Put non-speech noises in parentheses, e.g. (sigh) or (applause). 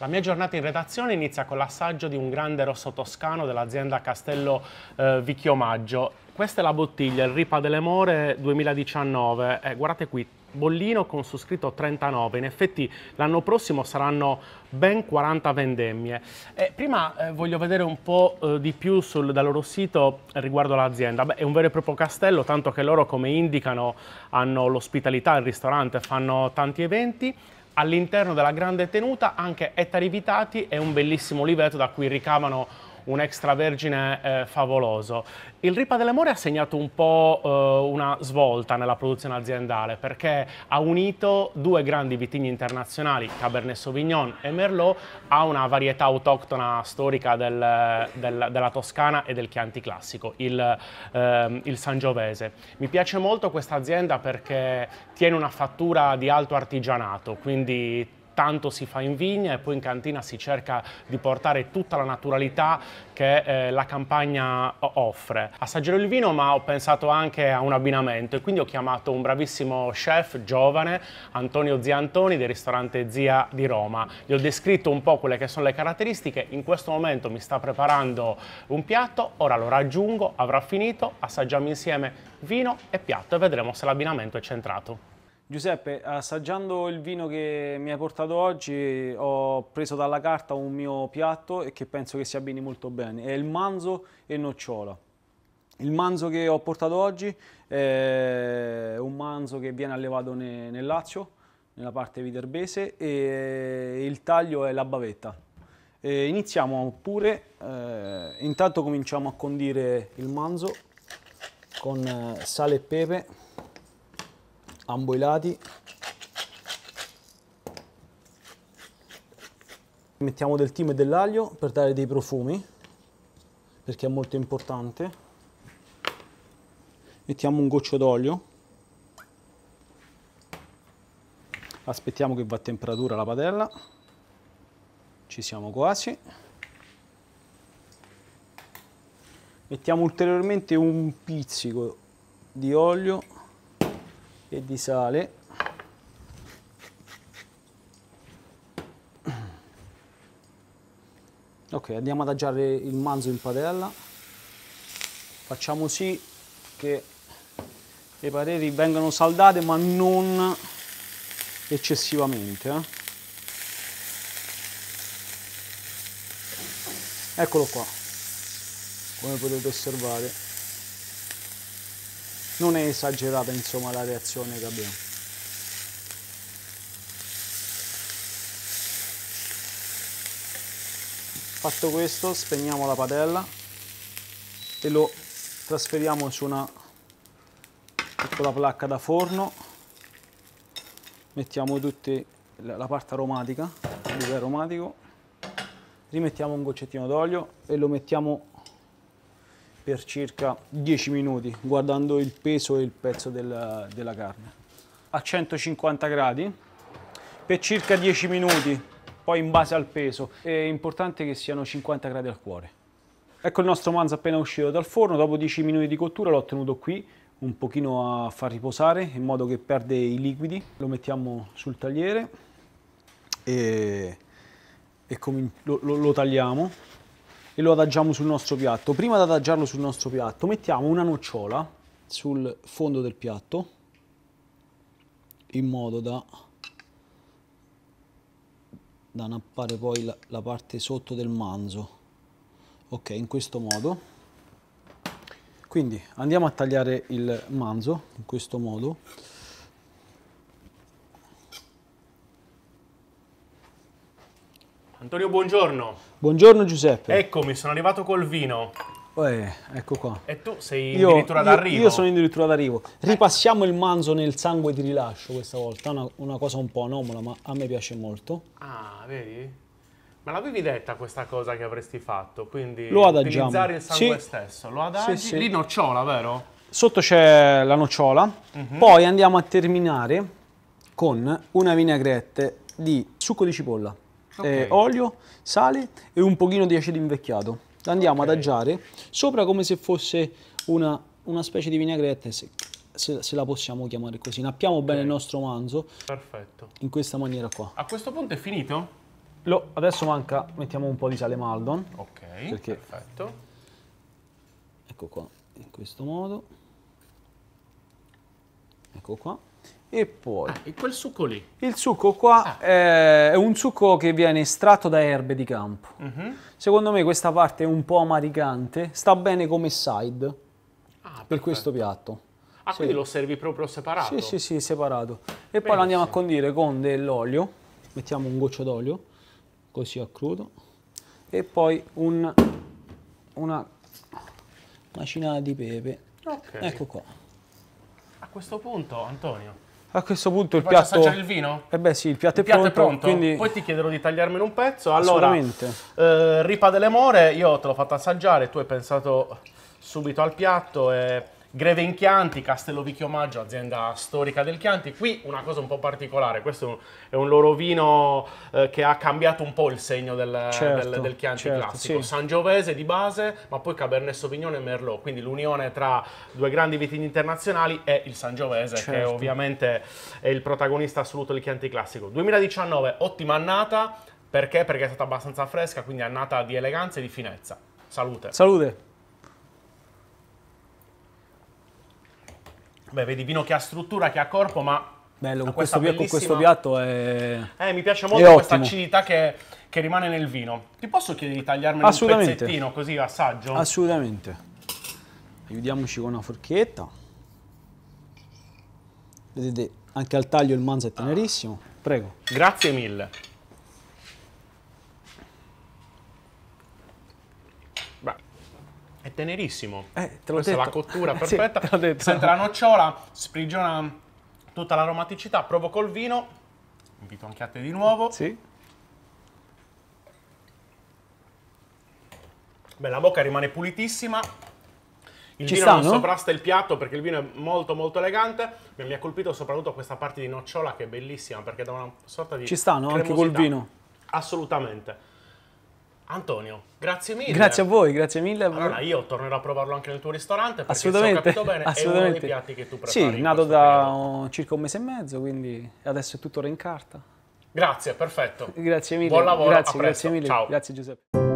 La mia giornata in redazione inizia con l'assaggio di un grande rosso toscano dell'azienda Castello eh, Vicchiomaggio. Questa è la bottiglia, il Ripa delle More 2019. Eh, guardate qui, bollino con su scritto 39. In effetti l'anno prossimo saranno ben 40 vendemmie. Eh, prima eh, voglio vedere un po' eh, di più sul, dal loro sito riguardo l'azienda. È un vero e proprio castello, tanto che loro, come indicano, hanno l'ospitalità, il ristorante, fanno tanti eventi all'interno della grande tenuta anche ettari vitati e un bellissimo oliveto da cui ricavano un extravergine eh, favoloso. Il Ripa delle More ha segnato un po' eh, una svolta nella produzione aziendale perché ha unito due grandi vitigni internazionali, Cabernet Sauvignon e Merlot, a una varietà autoctona storica del, del, della Toscana e del Chianti classico, il, eh, il Sangiovese. Mi piace molto questa azienda perché tiene una fattura di alto artigianato, quindi tanto si fa in vigna e poi in cantina si cerca di portare tutta la naturalità che eh, la campagna offre. Assaggerò il vino ma ho pensato anche a un abbinamento e quindi ho chiamato un bravissimo chef giovane, Antonio Ziantoni del ristorante Zia di Roma. Gli ho descritto un po' quelle che sono le caratteristiche, in questo momento mi sta preparando un piatto, ora lo raggiungo, avrà finito, assaggiamo insieme vino e piatto e vedremo se l'abbinamento è centrato. Giuseppe, assaggiando il vino che mi hai portato oggi, ho preso dalla carta un mio piatto e che penso che si abbini molto bene. È il manzo e nocciola. Il manzo che ho portato oggi è un manzo che viene allevato nel Lazio, nella parte viterbese, e il taglio è la bavetta. E iniziamo pure, eh, intanto cominciamo a condire il manzo con eh, sale e pepe ambo i lati. Mettiamo del timo e dell'aglio per dare dei profumi perché è molto importante. Mettiamo un goccio d'olio. Aspettiamo che va a temperatura la padella. Ci siamo quasi. Mettiamo ulteriormente un pizzico di olio e di sale. Ok andiamo ad adagiare il manzo in padella. Facciamo sì che le pareti vengano saldate ma non eccessivamente eh. eccolo qua come potete osservare non è esagerata insomma la reazione che abbiamo. Fatto questo spegniamo la padella e lo trasferiamo su una piccola placca da forno, mettiamo tutta la parte aromatica, il aromatico, rimettiamo un goccettino d'olio e lo mettiamo per circa 10 minuti guardando il peso e il pezzo della, della carne. A 150 gradi per circa 10 minuti poi in base al peso. È importante che siano 50 gradi al cuore. Ecco il nostro manzo appena uscito dal forno. Dopo 10 minuti di cottura l'ho tenuto qui un pochino a far riposare in modo che perde i liquidi. Lo mettiamo sul tagliere e, e lo, lo, lo tagliamo e lo adagiamo sul nostro piatto. Prima di adagiarlo sul nostro piatto mettiamo una nocciola sul fondo del piatto in modo da, da nappare poi la, la parte sotto del manzo. Ok, in questo modo. Quindi andiamo a tagliare il manzo in questo modo. Antonio, buongiorno. Buongiorno Giuseppe. Eccomi, sono arrivato col vino. Eh, ecco qua. E tu sei io, addirittura d'arrivo? Io sono addirittura d'arrivo. Ripassiamo il manzo nel sangue di rilascio questa volta, una, una cosa un po' anomala, ma a me piace molto. Ah, vedi? Ma l'avevi detta questa cosa che avresti fatto? Quindi lo adagiamo. utilizzare il sangue sì. stesso. Lo adagi? Sì, sì. Lì nocciola, vero? Sotto c'è la nocciola. Uh mhm. -huh. Poi andiamo a terminare con una vinagrette di succo di cipolla okay. eh, olio, sale e un pochino di aceto invecchiato. Andiamo okay. ad adagiare sopra come se fosse una, una specie di vinagrette, se, se, se, la possiamo chiamare così. Nappiamo okay. bene il nostro manzo. Perfetto. In questa maniera qua. A questo punto è finito? Lo, adesso manca, mettiamo un po' di sale Maldon. Ok, Perché- perfetto. Ecco qua, in questo modo. Ecco qua. E poi Ah, e quel succo lì? il succo qua è un succo che viene estratto da erbe di campo. Mhm. Secondo me questa parte è un po' amaricante, sta bene come side Ah, per perfetto. questo piatto. Ah, quindi lo servi proprio separato? Sì, sì, sì, separato. E poi lo andiamo a Benissimo. condire con dell'olio, mettiamo un goccio d'olio, così a crudo, e poi un, una macinata di pepe. Ok. Ecco qua. A questo punto, Antonio, A questo punto il piatto... assaggiare il vino? Eh beh sì, il piatto, Il piatto è pronto? quindi Poi ti chiederò di tagliarmene un pezzo. Allora, eh, ripa delle more, io te l'ho fatto assaggiare, tu hai pensato subito al piatto. E Greve in Chianti, Castello Vicchio Maggio, azienda storica del Chianti. Qui una cosa un po' particolare, questo è un, loro vino eh, che ha cambiato un po' il segno del, Certo, del- del Chianti certo, classico. sì. Sangiovese di base, ma poi Cabernet Sauvignon e Merlot, quindi l'unione tra due grandi vitigni internazionali e il Sangiovese, che Certo. ovviamente è il protagonista assoluto del Chianti classico. 2019, ottima annata, perché? Perché è stata abbastanza fresca, quindi annata di eleganza e di finezza. Salute. Salute. Beh, vedi vino che ha struttura, che ha corpo, ma Bello, con questo, pi- con questo bellissima- piatto è... Eh, mi piace molto questa acidità che, che rimane nel vino. Ti posso chiedere di tagliarmene un pezzettino così assaggio? Assolutamente. Aiutiamoci con una forchetta. Vedete, anche al taglio il manzo è tenerissimo. Prego. Grazie mille. Beh, è tenerissimo. Eh, te l'ho Questa è la detto. cottura (laughs) Sì, perfetta. detto. Sente la nocciola, sprigiona tutta l'aromaticità. Provo col vino. Invito anche a te di nuovo. Sì. Beh, la bocca rimane pulitissima. Il Ci vino sta, non no? sovrasta il piatto perché il vino è molto molto elegante. Mi ha colpito soprattutto questa parte di nocciola che è bellissima perché dà una sorta di Ci stanno anche col cremosità. vino. Assolutamente. Antonio, grazie mille. Grazie a voi, grazie mille. Allora io tornerò a provarlo anche nel tuo ristorante perché assolutamente. se ho capito bene assolutamente. è uno dei piatti che tu prepari. Sì, nato da periodo. circa un mese e mezzo, quindi adesso è tutto ora in carta. Grazie, perfetto. Grazie mille. Buon lavoro, grazie, a presto. grazie mille. Ciao. Grazie Giuseppe.